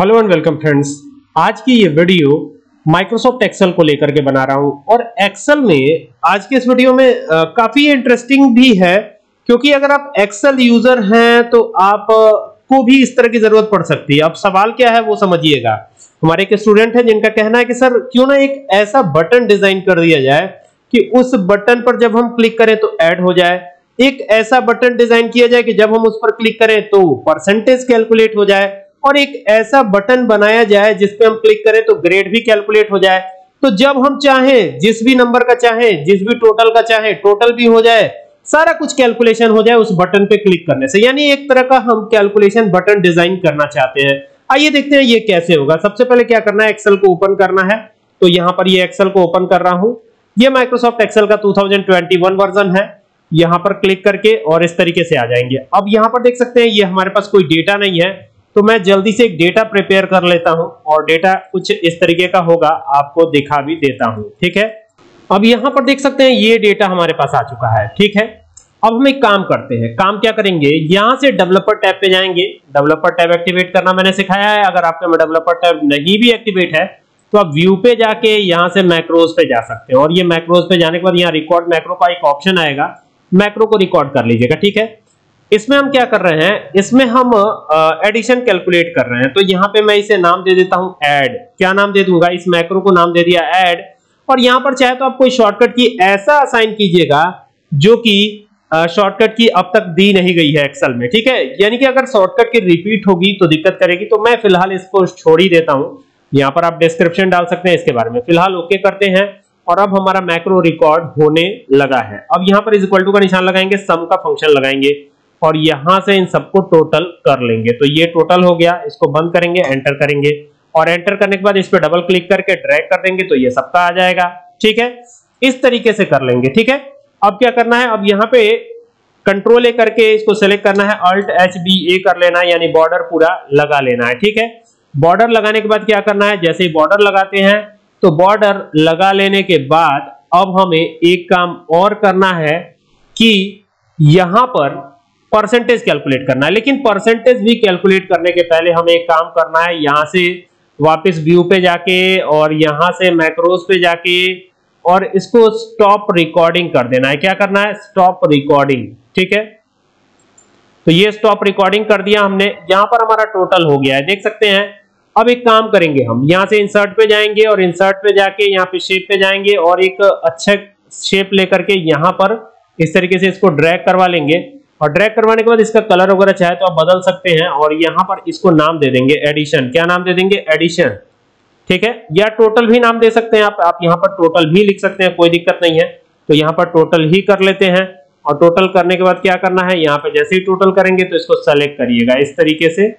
Hello and welcome friends. आज की ये वीडियो माइक्रोसॉफ्ट एक्सेल को लेकर के बना रहा हूँ और एक्सेल में आज के इस वीडियो में आ, काफ़ी इंटरेस्टिंग भी है क्योंकि अगर आप एक्सेल यूज़र हैं तो आप को भी इस तरह की ज़रूरत पड़ सकती है। अब सवाल क्या है वो समझिएगा। हमारे एक स्टूडेंट है जिनका कहना है कि सर क्यों ना एक ऐसा बटन डिज़ाइन कर दिया जाए कि उस बटन पर जब हम क्लिक करें तो ऐड हो जाए। एक ऐसा बटन डिज़ाइन किया जाए कि जब हम उस पर क्लिक करें तो परसेंटेज कैलकुलेट हो जाए। और एक ऐसा बटन बनाया जाए जिस पे हम क्लिक करें तो ग्रेड भी कैलकुलेट हो जाए। तो जब हम चाहें, जिस भी नंबर का चाहें, जिस भी टोटल का चाहें टोटल भी हो जाए, सारा कुछ कैलकुलेशन हो जाए उस बटन पे क्लिक करने से। यानी एक तरह का हम कैलकुलेशन बटन डिज़ाइन करना चाहते हैं। आइए देखते हैं ये कैसे होगा। सबसे पहले क्या करना है? एक्सेल को ओपन करना है। तो यहाँ पर ये एक्सेल को ओपन कर रहा हूँ। ये माइक्रोसॉफ्ट एक्सेल का 2021 वर्जन है। यहाँ पर क्लिक करके और इस तरीके से आ जाएँगे। अब यहाँ पर देख सकते हैं, ये हमारे पास कोई डेटा नहीं है। तो मैं जल्दी से एक डेटा प्रिपेयर कर लेता हूँ और डेटा कुछ इस तरीके का होगा, आपको दिखा भी देता हूँ, ठीक है? अब यहाँ पर देख सकते हैं, ये डेटा हमारे पास आ चुका है, ठीक है? अब हम एक काम करते हैं, काम क्या करेंगे? यहाँ से डेवलपर टैब पे जाएँगे। डेवलपर टैब एक्टिवेट करना मैंने सिखाया है, अगर आपके में डेवलपर टैब नहीं भी एक्टिवेट है तो आप व्यू पे जाके यहाँ से मैक्रोज पे जा सकते हैं। और ये मैक्रोज पे जाने के बाद यहाँ रिकॉर्ड मैक्रो का एक ऑप्शन आएगा मैक्रो को रिकॉर्ड कर लीजिएगा, ठीक है? इसमें हम क्या कर रहे हैं? इसमें हम एडिशन कैलकुलेट कर रहे हैं। तो यहाँ पे मैं इसे नाम दे देता हूँ ऐड क्या नाम दे दूँगा? इस मैक्रो को नाम दे दिया ऐड और यहाँ पर चाहे तो आप कोई शॉर्टकट की ऐसा असाइन कीजिएगा, जो कि शॉर्टकट की अब तक दी नहीं गई है एक्सेल में, ठीक है? यानी कि अगर शॉर्टकट की रिपीट होगी तो दिक्कत करेगी। तो मैं फ़िलहाल इसको छोड़ ही देता हूँ। यहाँ पर आप डिस्क्रिप्शन डाल सकते हैं इसके बारे में। फ़िलहाल ओके करते हैं। और अब हमारा मैक्रो रिकॉर्ड होने लगा है। अब यहाँ पर इज़ इक्वल टू का निशान लगाएँगे सम का फ़ंक्शन लगाएँगे। और यहाँ से इन सबको टोटल कर लेंगे। तो ये टोटल हो गया, इसको बंद करेंगे एंटर करेंगे। और एंटर करने के बाद इस पर डबल क्लिक करके ड्रैग कर देंगे तो ये सबका आ जाएगा। ठीक है? इस तरीके से कर लेंगे, ठीक है? अब क्या करना है? अब यहाँ पे कंट्रोल ए करके इसको सेलेक्ट करना है अल्ट एच बी ए कर लेना है यानी बॉर्डर पूरा लगा लेना है, ठीक है? बॉर्डर लगाने के बाद क्या करना है? जैसे ही बॉर्डर लगाते हैं तो बॉर्डर लगा लेने के बाद अब हमें एक काम और करना है कि यहाँ पर परसेंटेज कैलकुलेट करना है। लेकिन परसेंटेज भी कैलकुलेट करने के पहले हमें एक काम करना है। यहाँ से वापस व्यू पे जाके और यहाँ से मैक्रोज पे जाके और इसको स्टॉप रिकॉर्डिंग कर देना है। क्या करना है? स्टॉप रिकॉर्डिंग ठीक है? तो ये स्टॉप रिकॉर्डिंग कर दिया हमने। यहाँ पर हमारा टोटल हो गया है। देख सकते हैं। अब एक काम करेंगे हम। यहाँ से इंसर्ट पे जाएँगे और इंसर्ट पे जाके यहाँ पे शेप पे जाएँगे और एक अच्छा शेप लेकर के यहाँ पर इस तरीके से इसको ड्रैग करवा लेंगे। और ड्रैग करवाने के बाद इसका कलर वगैरह चाहे तो आप बदल सकते हैं और यहाँ पर इसको नाम दे देंगे एडिशन क्या नाम दे देंगे? एडिशन ठीक है? या टोटल भी नाम दे सकते हैं आप। आप यहाँ पर टोटल भी लिख सकते हैं, कोई दिक्कत नहीं है। तो यहाँ पर टोटल ही कर लेते हैं और टोटल करने के बाद क्या करना है? यहाँ पे जैसे ही टोटल करेंगे तो इसको सेलेक्ट करिएगा। इस तरीके से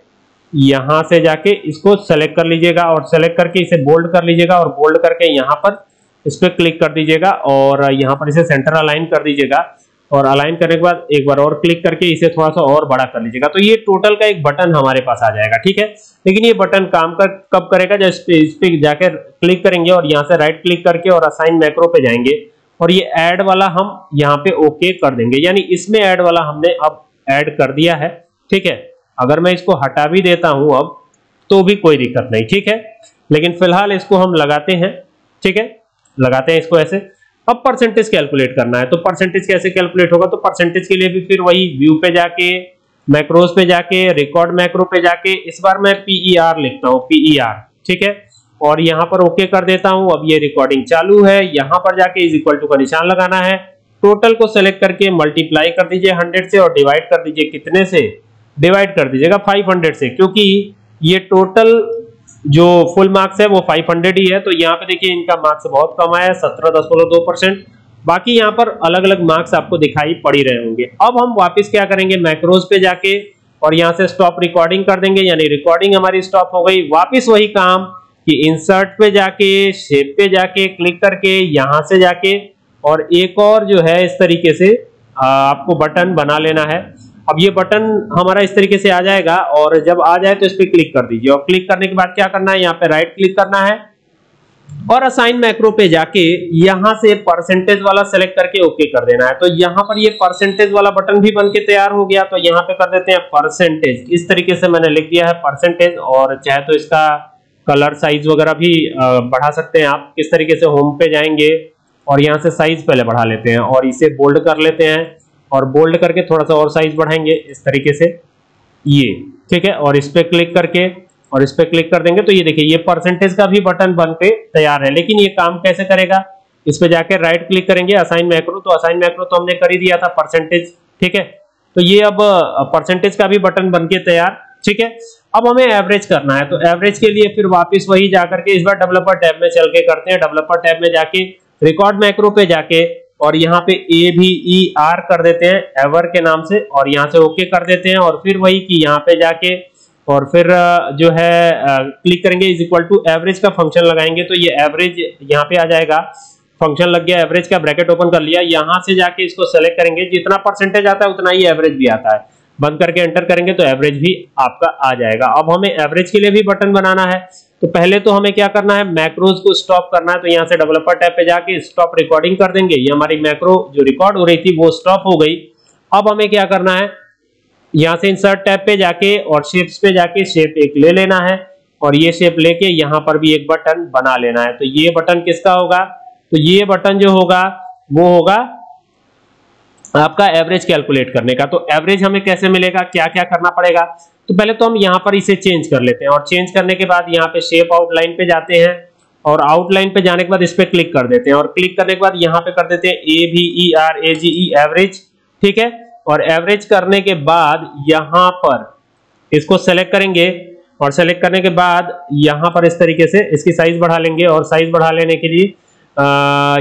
यहाँ से जाके इसको सेलेक्ट कर लीजिएगा और सेलेक्ट करके इसे बोल्ड कर लीजिएगा और बोल्ड करके यहाँ पर इस पर क्लिक कर दीजिएगा और यहाँ पर इसे सेंटर अलाइन कर दीजिएगा। और अलाइन करने के बाद एक बार और क्लिक करके इसे थोड़ा सा और बड़ा कर लीजिएगा। तो ये टोटल का एक बटन हमारे पास आ जाएगा, ठीक है? लेकिन ये बटन काम कर, कब करेगा? जब इस पे इस पे जाकर क्लिक करेंगे और यहाँ से राइट क्लिक करके और असाइन मैक्रो पे जाएँगे और ये ऐड वाला हम यहाँ पे ओके कर देंगे। यानी इसमें ऐड वाला हमने अब ऐड कर दिया है, ठीक है? अगर मैं इसको हटा भी देता हूँ अब तो भी कोई दिक्कत नहीं, ठीक है? लेकिन फ़िलहाल इसको हम लगाते हैं, ठीक है? लगाते हैं इसको ऐसे। अब परसेंटेज कैलकुलेट करना है। तो परसेंटेज कैसे कैलकुलेट होगा? तो परसेंटेज के लिए भी फिर वही व्यू पे जाके मैक्रोज पे जाके रिकॉर्ड मैक्रो पे जाके, इस बार मैं पीईआर e लिखता हूँ पीईआर e ठीक है? और यहाँ पर ओके कर देता हूँ। अब ये रिकॉर्डिंग चालू है। यहाँ पर जाके इज़ इक्वल टू का निशान लगाना है। टोटल को सेलेक्ट करके मल्टीप्लाई कर दीजिए हंड्रेड से और डिवाइड कर दीजिए कितने से? डिवाइड कर दीजिएगा फाइव हंड्रेड से, क्योंकि ये टोटल जो फुल मार्क्स है वो 500 ही है। तो यहाँ पे देखिए इनका मार्क्स बहुत कम आया सत्रह दशमलव दो परसेंट। बाकी यहाँ पर अलग अलग मार्क्स आपको दिखाई पड़ रहे होंगे। अब हम वापस क्या करेंगे? मैक्रोज पे जाके और यहाँ से स्टॉप रिकॉर्डिंग कर देंगे, यानी रिकॉर्डिंग हमारी स्टॉप हो गई। वापिस वही काम कि इंसर्ट पे जाके शेप पे जाके क्लिक करके, यहाँ से जाके और एक और जो है इस तरीके से आपको बटन बना लेना है। अब ये बटन हमारा इस तरीके से आ जाएगा और जब आ जाए तो इस पर क्लिक कर दीजिए। और क्लिक करने के बाद क्या करना है? यहाँ पे राइट क्लिक करना है। और असाइन मैक्रो पे जाके यहाँ से परसेंटेज वाला सेलेक्ट करके ओके कर देना है। तो यहाँ पर ये परसेंटेज वाला बटन भी बन के तैयार हो गया। तो यहाँ पे कर देते हैं परसेंटेज इस तरीके से मैंने लिख दिया है परसेंटेज और चाहे तो इसका कलर साइज़ वगैरह भी बढ़ा सकते हैं आप। किस तरीके से होम पे जाएँगे और यहाँ से साइज़ पहले बढ़ा लेते हैं। और इसे बोल्ड कर लेते हैं। और बोल्ड करके थोड़ा सा और साइज़ बढ़ाएँगे इस तरीके से। ये, ठीक है? और इस पर क्लिक करके, और इस पर क्लिक कर देंगे तो ये देखिए, ये परसेंटेज का भी बटन बन के तैयार है। लेकिन ये काम कैसे करेगा? इस पर जाके राइट क्लिक करेंगे असाइन मैक्रो तो असाइन मैक्रो तो हमने कर ही दिया था परसेंटेज ठीक है? तो ये अब परसेंटेज का भी बटन बन के तैयार, ठीक है? अब हमें एवरेज करना है। तो एवरेज के लिए फिर वापस वही जाकर के इस बार डेवलपर टैब में चल के करते हैं। डेवलपर टैब में जाके रिकॉर्ड मैक्रो पे जाके और यहाँ पे ए भी ई आर कर देते हैं एवर के नाम से, और यहाँ से ओके कर देते हैं, और फिर वही कि यहाँ पे जाके, और फिर जो है क्लिक करेंगे इज़ इक्वल टू एवरेज का फ़ंक्शन लगाएँगे तो ये एवरेज यहाँ पे आ जाएगा। फ़ंक्शन लग गया एवरेज का ब्रैकेट ओपन कर लिया, यहाँ से जाके इसको सेलेक्ट करेंगे, जितना परसेंटेज आता है, उतना ही एवरेज भी आता है। बंद करके एंटर करेंगे तो एवरेज भी आपका आ जाएगा। अब हमें एवरेज के लिए भी बटन बनाना है। तो पहले तो हमें क्या करना है? मैक्रोज को स्टॉप करना है तो यहाँ से डेवलपर टैब पे जाके स्टॉप रिकॉर्डिंग कर देंगे। ये हमारी मैक्रो जो रिकॉर्ड हो रही थी, वो स्टॉप हो गई। अब हमें क्या करना है? यहाँ से इंसर्ट टैब पे जाके और शेप्स पे जाके शेप एक ले लेना है और ये शेप लेके यहाँ पर भी एक बटन बना लेना है। तो ये बटन किसका होगा? तो ये बटन जो होगा, वो होगा आपका एवरेज कैलकुलेट करने का। तो एवरेज हमें कैसे मिलेगा? क्या क्या करना पड़ेगा? तो पहले तो हम यहाँ पर इसे चेंज कर लेते हैं और चेंज करने के बाद यहाँ पे शेप आउटलाइन पे जाते हैं और आउटलाइन पे जाने के बाद इस पर क्लिक कर देते हैं और क्लिक करने के बाद यहाँ पे कर देते हैं A B E R A G E average ठीक है? और एवरेज करने के बाद यहाँ पर इसको सेलेक्ट करेंगे और सेलेक्ट करने के बाद यहाँ पर इस तरीके से इसकी साइज़ बढ़ा लेंगे और साइज़ बढ़ा लेने के लिए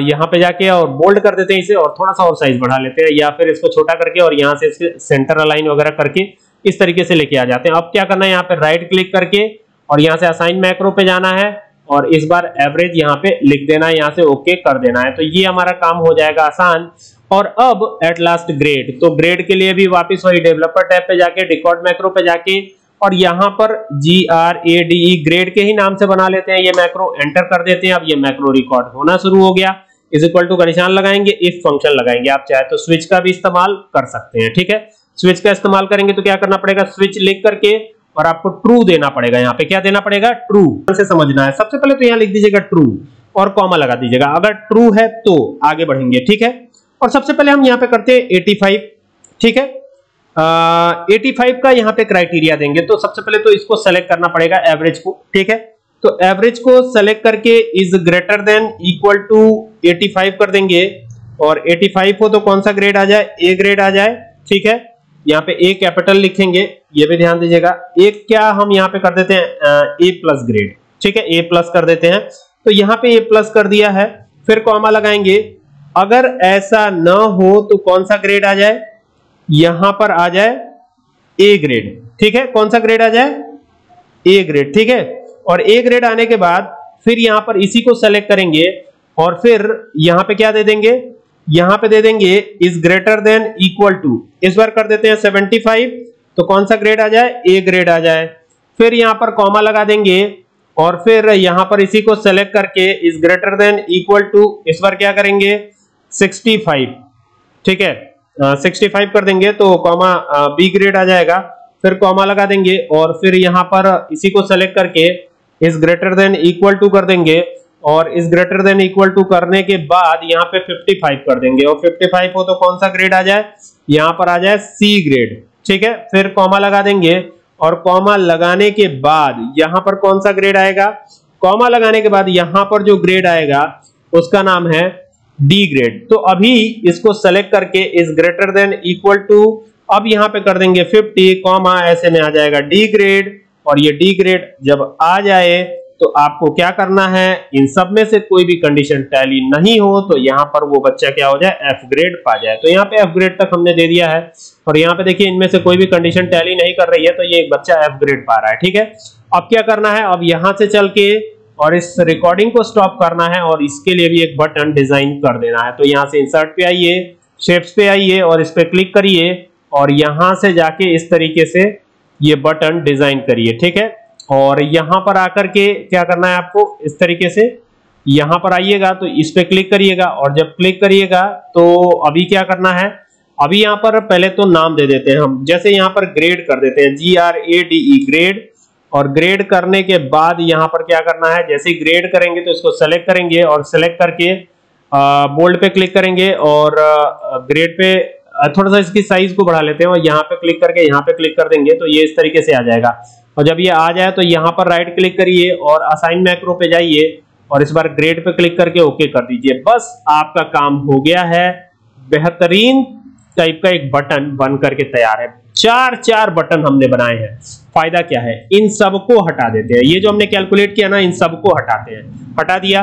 यहाँ पे जाके और बोल्ड कर देते हैं इसे और थोड़ा सा और साइज़ बढ़ा लेते हैं या फिर इसको छोटा करके और यहाँ से इसके सेंटर अलाइन वगैरह करके इस तरीके से लेके आ जाते हैं। अब क्या करना है, यहाँ पे राइट क्लिक करके और यहाँ से असाइन मैक्रो पे जाना है और इस बार एवरेज यहाँ पे लिख देना है, यहाँ से ओके कर देना है। तो ये हमारा काम हो जाएगा आसान। और अब एट लास्ट ग्रेड तो ग्रेड के लिए भी वापस वही डेवलपर टैब पे जाके रिकॉर्ड मैक्रो पे जाके और यहाँ पर G R A D grade के ही नाम से बना लेते हैं। ये मैक्रो एंटर कर देते हैं। अब ये मैक्रो रिकॉर्ड होना शुरू हो गया। इज़ इक्वल टू का निशान लगाएँगे इफ़ फ़ंक्शन लगाएँगे। आप चाहे तो स्विच का भी इस्तेमाल कर सकते हैं, ठीक है? स्विच का इस्तेमाल करेंगे तो क्या करना पड़ेगा? स्विच लिख करके और आपको ट्रू देना पड़ेगा। यहाँ पे क्या देना पड़ेगा? ट्रू से समझना है। सबसे पहले तो यहाँ लिख दीजिएगा ट्रू और कॉमा लगा दीजिएगा। अगर ट्रू है तो आगे बढ़ेंगे, ठीक है? और सबसे पहले हम यहाँ पे करते हैं 85 ठीक है? एटी फाइव का यहाँ पे क्राइटेरिया देंगे। तो सबसे पहले तो इसको सेलेक्ट करना पड़ेगा एवरेज को, ठीक है? तो एवरेज को सेलेक्ट करके is greater than equal to 85 कर देंगे। और 85 हो तो कौन सा ग्रेड आ जाए? ए ग्रेड आ जाए, ठीक है? यहाँ पे ए कैपिटल लिखेंगे, ये भी ध्यान दीजिएगा। एक क्या हम यहाँ पे कर देते हैं? ए प्लस ग्रेड ठीक है? ए प्लस कर देते हैं। तो यहाँ पे ए प्लस कर दिया है। फिर कॉमा लगाएँगे। अगर ऐसा न हो तो कौन सा ग्रेड आ जाए? यहाँ पर आ जाए ए ग्रेड ठीक है? कौन सा ग्रेड आ जाए? ए ग्रेड ठीक है? और ए ग्रेड आने के बाद फिर यहाँ पर इसी को सेलेक्ट करेंगे और फिर यहाँ पे क्या दे देंगे? यहाँ पे दे देंगे is greater than equal to. इस बार कर देते हैं 75 तो कौन सा ग्रेड आ जाए? ए ग्रेड आ जाए। फिर यहाँ पर कॉमा लगा देंगे, और फिर यहाँ पर इसी को सेलेक्ट करके is greater than equal to, इस बार क्या करेंगे? 65 ठीक है? सिक्सटी फाइव कर देंगे तो कॉमा बी ग्रेड आ जाएगा। फिर कॉमा लगा देंगे, और फिर यहाँ पर इसी को सेलेक्ट करके is greater than equal to कर देंगे। और इस ग्रेटर देन इक्वल टू करने के बाद यहाँ पे 55 कर देंगे। और 55 हो तो कौन सा ग्रेड आ जाए? यहाँ पर आ जाए सी ग्रेड ठीक है? फिर कॉमा लगा देंगे। और कॉमा लगाने के बाद यहाँ पर कौन सा ग्रेड आएगा? कॉमा लगाने के बाद यहाँ पर जो ग्रेड आएगा, उसका नाम है डी ग्रेड तो अभी इसको सेलेक्ट करके इस ग्रेटर देन इक्वल टू अब यहाँ पे कर देंगे 50 कॉमा ऐसे में आ जाएगा डी ग्रेड और ये डी ग्रेड जब आ जाए तो आपको क्या करना है? इन सब में से कोई भी कंडीशन टैली नहीं हो तो यहाँ पर वो बच्चा क्या हो जाए? एफ़ ग्रेड पा जाए। तो यहाँ पे एफ़ ग्रेड तक हमने दे दिया है। और यहाँ पे देखिए, इनमें से कोई भी कंडीशन टैली नहीं कर रही है तो ये एक बच्चा एफ़ ग्रेड पा रहा है, ठीक है? अब क्या करना है? अब यहाँ से चल के और इस रिकॉर्डिंग को स्टॉप करना है और इसके लिए भी एक बटन डिज़ाइन कर देना है। तो यहाँ से इंसर्ट पे आइए शेप्स पे आइए और इस पे क्लिक करिए और यहाँ से जाके इस तरीके से ये बटन डिज़ाइन करिए, ठीक है? और यहाँ पर आकर के क्या करना है आपको? इस तरीके से यहाँ पर आइएगा तो इस पे क्लिक करिएगा और जब क्लिक करिएगा तो अभी क्या करना है? अभी यहाँ पर पहले तो नाम दे देते हैं हम। जैसे यहाँ पर ग्रेड कर देते हैं G R A D E grade और ग्रेड करने के बाद यहाँ पर क्या करना है? जैसे ग्रेड करेंगे तो इसको सेलेक्ट करेंगे और सेलेक्ट करके बोल्ड पे क्लिक करेंगे और ग्रेड पे थोड़ा सा इसकी साइज़ को बढ़ा लेते हैं और यहाँ पे क्लिक करके यहाँ पे क्लिक कर देंगे तो ये इस तरीके से आ जाएगा। और जब ये आ जाए तो यहाँ पर राइट क्लिक करिए और असाइन मैक्रो पे जाइए और इस बार ग्रेड पे क्लिक करके ओके कर दीजिए। बस आपका काम हो गया है। बेहतरीन टाइप का एक बटन बन करके तैयार है। चार चार बटन हमने बनाए हैं। फ़ायदा क्या है? इन सबको हटा देते हैं। ये जो हमने कैलकुलेट किया ना, इन सबको हटाते हैं। हटा दिया।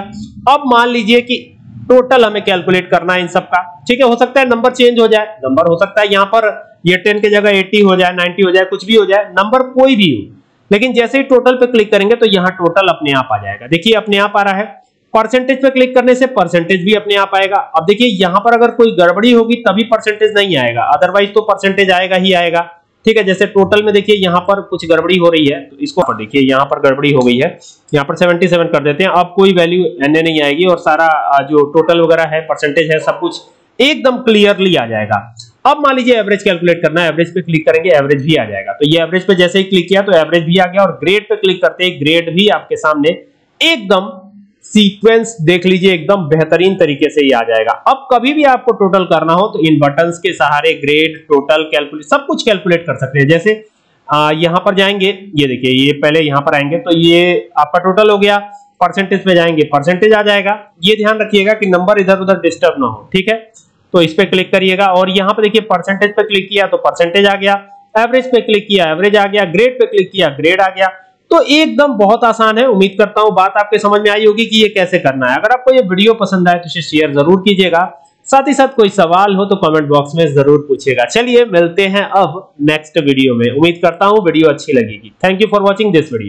अब मान लीजिए कि टोटल हमें कैलकुलेट करना है इन सबका। ठीक है, हो सकता है नंबर चेंज हो जाए। नंबर हो सकता है यहाँ पर ये 10 की जगह 80 हो जाए 90 हो जाए, कुछ भी हो जाए नंबर कोई भी हो। लेकिन जैसे ही टोटल पे क्लिक करेंगे तो यहाँ टोटल अपने आप आ जाएगा। देखिए, अपने आप आ रहा है। परसेंटेज पे क्लिक करने से परसेंटेज भी अपने आप आएगा। अब देखिए, यहाँ पर अगर कोई गड़बड़ी होगी तभी परसेंटेज नहीं आएगा। अदरवाइज़ तो परसेंटेज आएगा ही आएगा। ठीक है, जैसे टोटल में देखिए यहाँ पर कुछ गड़बड़ी हो रही है तो इसको पर देखिए, यहाँ पर गड़बड़ी हो गई है। यहाँ पर 77 कर देते हैं। अब कोई वैल्यू एन नहीं आएगी और सारा जो टोटल वगैरह है परसेंटेज है, सब कुछ एकदम क्लियरली आ जाएगा। अब मान लीजिए एवरेज कैलकुलेट करना है एवरेज पे क्लिक करेंगे एवरेज भी आ जाएगा। तो ये एवरेज पे जैसे ही क्लिक किया तो एवरेज भी आ गया और ग्रेड पे क्लिक करते ही ग्रेड भी आपके सामने एकदम सीक्वेंस देख लीजिए एकदम बेहतरीन तरीके से ही आ जाएगा। अब कभी भी आपको टोटल करना हो तो इन बटन के सहारे ग्रेड टोटल कैलकुलेट सब कुछ कैलकुलेट कर सकते हैं। जैसे आ, यहाँ पर जाएँगे ये देखिए ये पहले यहाँ पर आएँगे तो ये आपका टोटल हो गया परसेंटेज पे जाएँगे परसेंटेज आ जाएगा। ये ध्यान रखिएगा कि नंबर इधर उधर डिस्टर्ब ना हो ठीक है? तो इस पे क्लिक करिएगा और यहाँ पर देखिए परसेंटेज पे क्लिक किया तो परसेंटेज आ गया। एवरेज पे क्लिक किया एवरेज आ गया ग्रेड पे क्लिक किया ग्रेड आ गया। तो एकदम बहुत आसान है। उम्मीद करता हूँ बात आपके समझ में आई होगी कि ये कैसे करना है। अगर आपको ये वीडियो पसंद आए तो इसे शेयर ज़रूर कीजिएगा। साथ ही साथ कोई सवाल हो तो कमेंट बॉक्स में ज़रूर पूछिएगा। चलिए, मिलते हैं अब नेक्स्ट वीडियो में। उम्मीद करता हूँ वीडियो अच्छी लगेगी। Thank you for watching this video